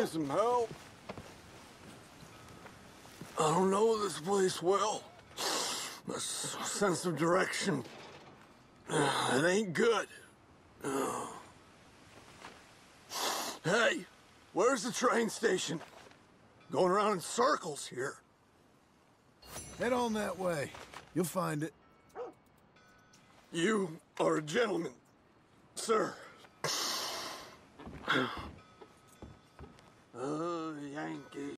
need some help. I don't know this place well. My sense of direction. Uh, it ain't good. Uh, hey, where's the train station? Going around in circles here. Head on that way. You'll find it. You are a gentleman, sir. Uh, Yankee.